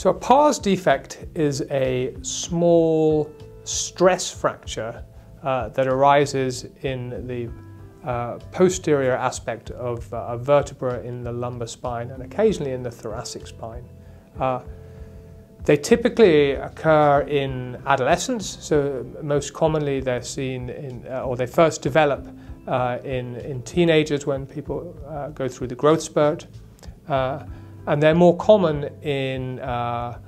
So a pars defect is a small stress fracture uh, that arises in the uh, posterior aspect of uh, a vertebra in the lumbar spine and occasionally in the thoracic spine. Uh, they typically occur in adolescence, so most commonly they're seen in, uh, or they first develop uh, in, in teenagers when people go through the growth spurt. Uh, and they're more common in uh,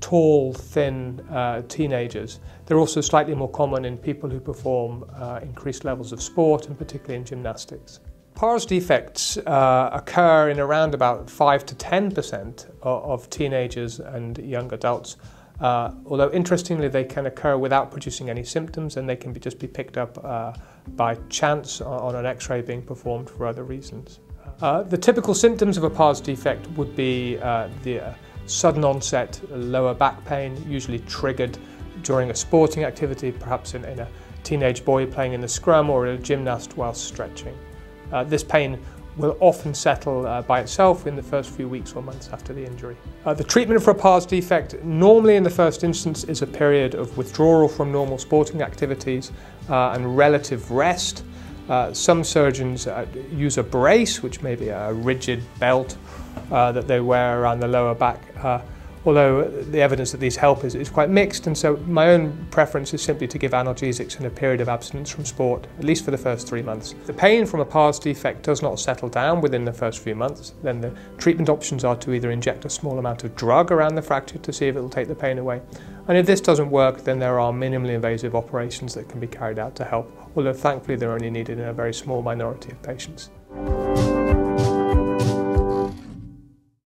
tall, thin uh, teenagers. They're also slightly more common in people who perform increased levels of sport, and particularly in gymnastics. PARS defects uh, occur in around about 5 to 10% of, of teenagers and young adults. Uh, although interestingly, they can occur without producing any symptoms and they can be, just be picked up uh, by chance on, an x-ray being performed for other reasons. Uh, the typical symptoms of a PARS defect would be uh, the uh, sudden onset lower back pain, usually triggered during a sporting activity, perhaps in, in a teenage boy playing in the scrum or a gymnast whilst stretching. Uh, this pain will often settle uh, by itself in the first few weeks or months after the injury. Uh, the treatment for a PARS defect normally in the first instance is a period of withdrawal from normal sporting activities uh, and relative rest. Uh, some surgeons uh, use a brace, which may be a rigid belt that they wear around the lower back although the evidence that these help is, is quite mixed and so my own preference is simply to give analgesics in a period of abstinence from sport, at least for the first three months. The pain from a PARS defect does not settle down within the first few months, then the treatment options are to either inject a small amount of drug around the fracture to see if it will take the pain away, and if this doesn't work then there are minimally invasive operations that can be carried out to help, although thankfully they're only needed in a very small minority of patients.